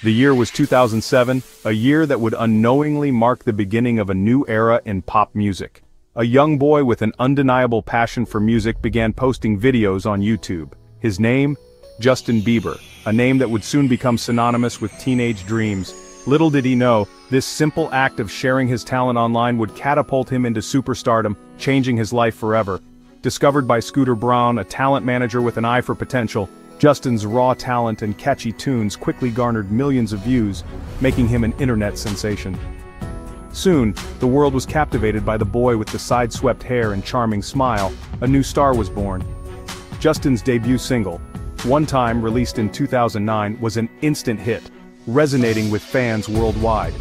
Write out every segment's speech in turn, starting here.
The year was 2007, a year that would unknowingly mark the beginning of a new era in pop music. A young boy with an undeniable passion for music began posting videos on YouTube. His name? Justin Bieber, a name that would soon become synonymous with teenage dreams. Little did he know, this simple act of sharing his talent online would catapult him into superstardom, changing his life forever. Discovered by Scooter Braun, a talent manager with an eye for potential, Justin's raw talent and catchy tunes quickly garnered millions of views, making him an internet sensation. Soon, the world was captivated by the boy with the side-swept hair and charming smile, a new star was born. Justin's debut single, One Time released in 2009 was an instant hit, resonating with fans worldwide.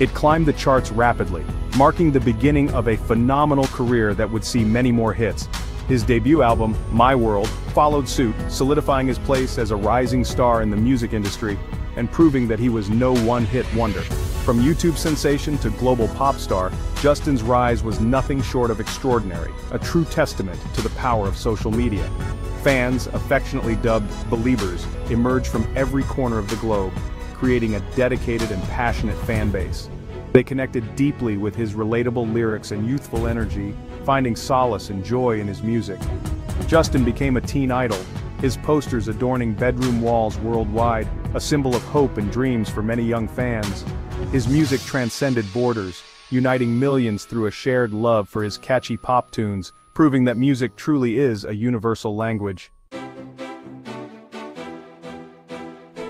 It climbed the charts rapidly, marking the beginning of a phenomenal career that would see many more hits, his debut album, My World, followed suit, solidifying his place as a rising star in the music industry, and proving that he was no one-hit wonder. From YouTube sensation to global pop star, Justin's rise was nothing short of extraordinary, a true testament to the power of social media. Fans, affectionately dubbed Beliebers, emerged from every corner of the globe, creating a dedicated and passionate fan base. They connected deeply with his relatable lyrics and youthful energy, finding solace and joy in his music. Justin became a teen idol, his posters adorning bedroom walls worldwide, a symbol of hope and dreams for many young fans. His music transcended borders, uniting millions through a shared love for his catchy pop tunes, proving that music truly is a universal language.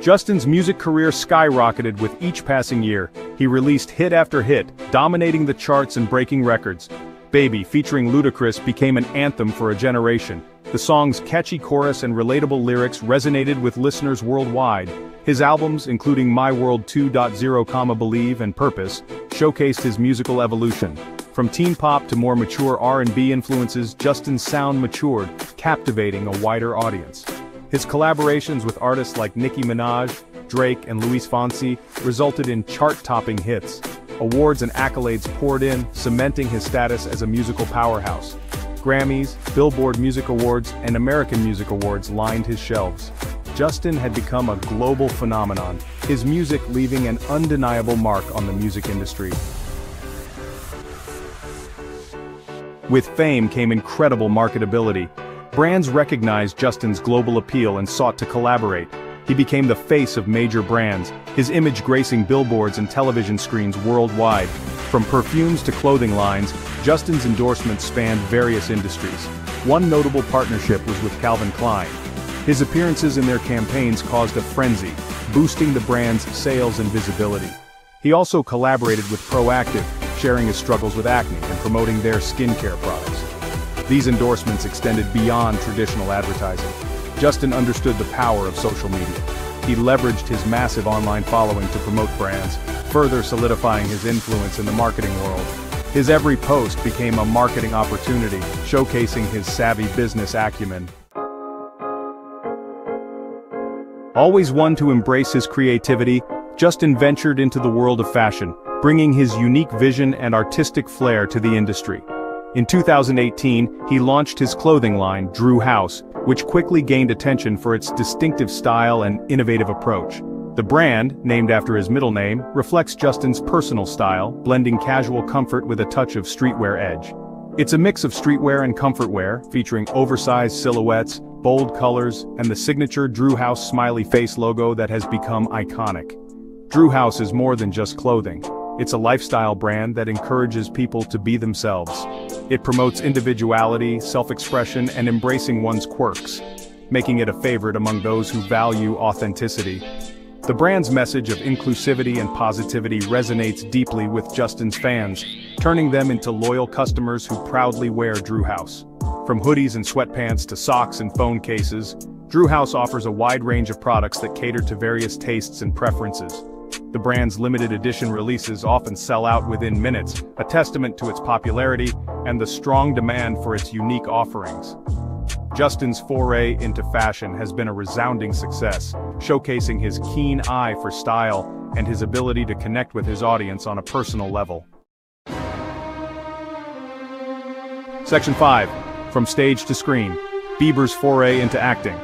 Justin's music career skyrocketed with each passing year. He released hit after hit, dominating the charts and breaking records. Baby, featuring Ludacris, became an anthem for a generation. The song's catchy chorus and relatable lyrics resonated with listeners worldwide. His albums, including My World 2.0, Believe and Purpose, showcased his musical evolution. From teen pop to more mature R&B influences, Justin's sound matured, captivating a wider audience. His collaborations with artists like Nicki Minaj, Drake, and Luis Fonsi resulted in chart-topping hits. Awards and accolades poured in, cementing his status as a musical powerhouse. Grammys, Billboard Music Awards, and American Music Awards lined his shelves. Justin had become a global phenomenon, his music leaving an undeniable mark on the music industry. With fame came incredible marketability, Brands recognized Justin's global appeal and sought to collaborate. He became the face of major brands, his image gracing billboards and television screens worldwide. From perfumes to clothing lines, Justin's endorsements spanned various industries. One notable partnership was with Calvin Klein. His appearances in their campaigns caused a frenzy, boosting the brand's sales and visibility. He also collaborated with Proactiv, sharing his struggles with acne and promoting their skincare products. These endorsements extended beyond traditional advertising. Justin understood the power of social media. He leveraged his massive online following to promote brands, further solidifying his influence in the marketing world. His every post became a marketing opportunity, showcasing his savvy business acumen. Always one to embrace his creativity, Justin ventured into the world of fashion, bringing his unique vision and artistic flair to the industry. In 2018, he launched his clothing line, Drew House, which quickly gained attention for its distinctive style and innovative approach. The brand, named after his middle name, reflects Justin's personal style, blending casual comfort with a touch of streetwear edge. It's a mix of streetwear and comfort wear, featuring oversized silhouettes, bold colors, and the signature Drew House smiley face logo that has become iconic. Drew House is more than just clothing. It's a lifestyle brand that encourages people to be themselves. It promotes individuality, self-expression, and embracing one's quirks, making it a favorite among those who value authenticity. The brand's message of inclusivity and positivity resonates deeply with Justin's fans, turning them into loyal customers who proudly wear Drew House. From hoodies and sweatpants to socks and phone cases, Drew House offers a wide range of products that cater to various tastes and preferences. The brand's limited edition releases often sell out within minutes, a testament to its popularity and the strong demand for its unique offerings. Justin's foray into fashion has been a resounding success, showcasing his keen eye for style and his ability to connect with his audience on a personal level. Section 5. From Stage to Screen. Bieber's foray into acting.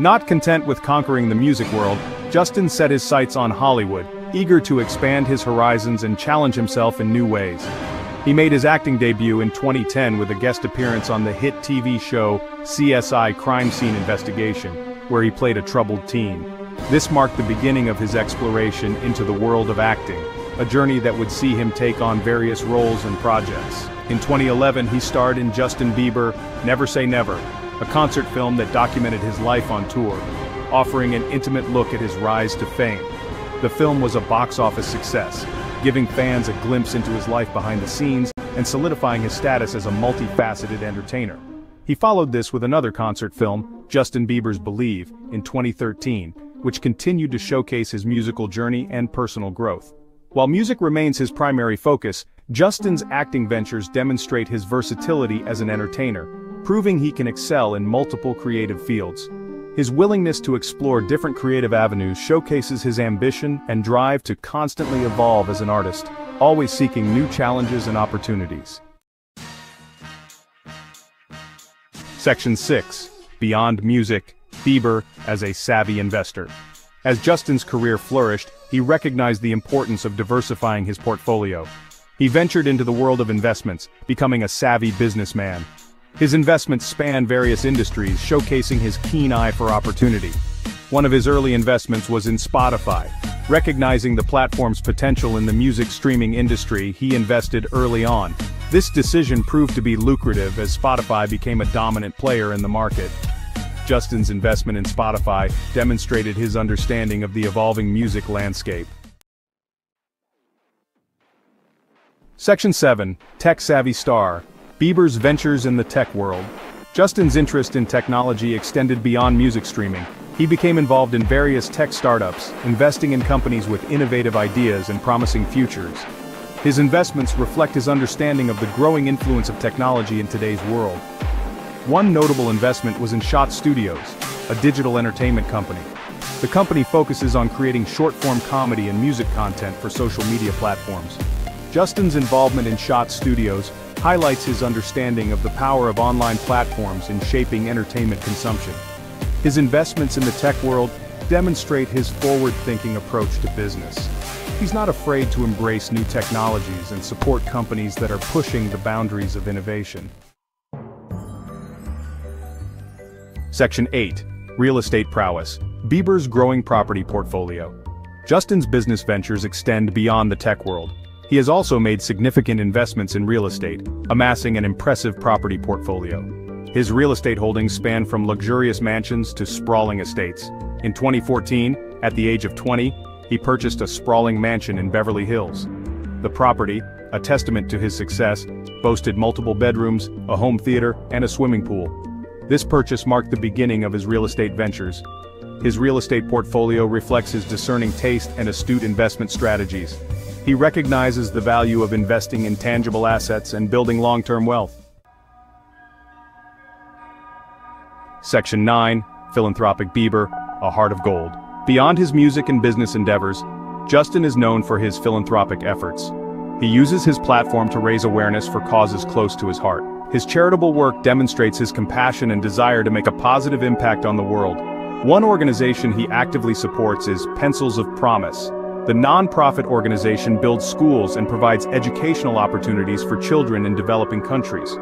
Not content with conquering the music world, Justin set his sights on Hollywood, eager to expand his horizons and challenge himself in new ways. He made his acting debut in 2010 with a guest appearance on the hit TV show CSI Crime Scene Investigation, where he played a troubled teen. This marked the beginning of his exploration into the world of acting, a journey that would see him take on various roles and projects. In 2011 he starred in Justin Bieber, Never Say Never, a concert film that documented his life on tour, offering an intimate look at his rise to fame. The film was a box office success, giving fans a glimpse into his life behind the scenes and solidifying his status as a multifaceted entertainer. He followed this with another concert film, Justin Bieber's Believe, in 2013, which continued to showcase his musical journey and personal growth. While music remains his primary focus, Justin's acting ventures demonstrate his versatility as an entertainer, proving he can excel in multiple creative fields. His willingness to explore different creative avenues showcases his ambition and drive to constantly evolve as an artist, always seeking new challenges and opportunities. Section 6. Beyond Music, Bieber as a Savvy Investor. As Justin's career flourished, he recognized the importance of diversifying his portfolio. He ventured into the world of investments, becoming a savvy businessman, his investments span various industries, showcasing his keen eye for opportunity. One of his early investments was in Spotify. Recognizing the platform's potential in the music streaming industry, he invested early on. This decision proved to be lucrative as Spotify became a dominant player in the market. Justin's investment in Spotify demonstrated his understanding of the evolving music landscape. Section 7, Tech Savvy Star, Bieber's ventures in the tech world. Justin's interest in technology extended beyond music streaming. He became involved in various tech startups, investing in companies with innovative ideas and promising futures. His investments reflect his understanding of the growing influence of technology in today's world. One notable investment was in Shot Studios, a digital entertainment company. The company focuses on creating short-form comedy and music content for social media platforms. Justin's involvement in Shot Studios highlights his understanding of the power of online platforms in shaping entertainment consumption. His investments in the tech world demonstrate his forward-thinking approach to business. He's not afraid to embrace new technologies and support companies that are pushing the boundaries of innovation. Section 8. Real Estate Prowess. Bieber's growing property portfolio. Justin's business ventures extend beyond the tech world. He has also made significant investments in real estate, amassing an impressive property portfolio. His real estate holdings span from luxurious mansions to sprawling estates. In 2014, at the age of 20, he purchased a sprawling mansion in Beverly Hills. The property, a testament to his success, boasted multiple bedrooms, a home theater, and a swimming pool. This purchase marked the beginning of his real estate ventures. His real estate portfolio reflects his discerning taste and astute investment strategies. He recognizes the value of investing in tangible assets and building long-term wealth. Section 9, Philanthropic Bieber, A Heart of Gold. Beyond his music and business endeavors, Justin is known for his philanthropic efforts. He uses his platform to raise awareness for causes close to his heart. His charitable work demonstrates his compassion and desire to make a positive impact on the world. One organization he actively supports is Pencils of Promise, the non-profit organization builds schools and provides educational opportunities for children in developing countries.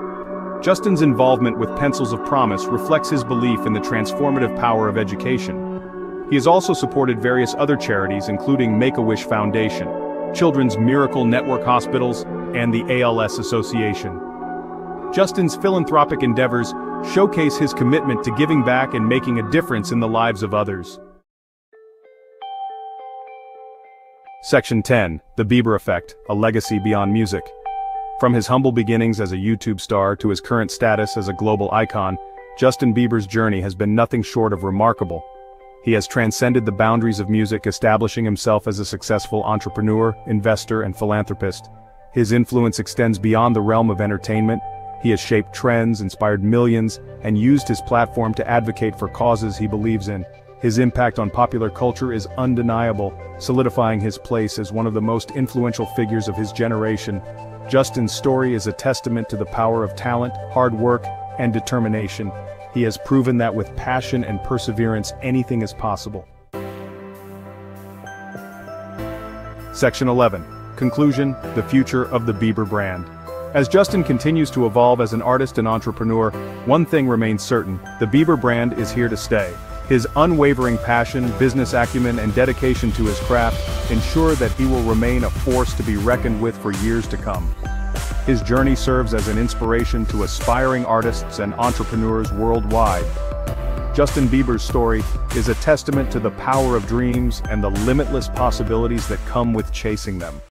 Justin's involvement with Pencils of Promise reflects his belief in the transformative power of education. He has also supported various other charities including Make-A-Wish Foundation, Children's Miracle Network Hospitals, and the ALS Association. Justin's philanthropic endeavors showcase his commitment to giving back and making a difference in the lives of others. Section 10, The Bieber Effect, A Legacy Beyond Music. From his humble beginnings as a YouTube star to his current status as a global icon, Justin Bieber's journey has been nothing short of remarkable. He has transcended the boundaries of music establishing himself as a successful entrepreneur, investor and philanthropist. His influence extends beyond the realm of entertainment, he has shaped trends, inspired millions, and used his platform to advocate for causes he believes in. His impact on popular culture is undeniable, solidifying his place as one of the most influential figures of his generation. Justin's story is a testament to the power of talent, hard work, and determination. He has proven that with passion and perseverance anything is possible. Section 11. Conclusion, the future of the Bieber brand. As Justin continues to evolve as an artist and entrepreneur, one thing remains certain, the Bieber brand is here to stay. His unwavering passion, business acumen and dedication to his craft ensure that he will remain a force to be reckoned with for years to come. His journey serves as an inspiration to aspiring artists and entrepreneurs worldwide. Justin Bieber's story is a testament to the power of dreams and the limitless possibilities that come with chasing them.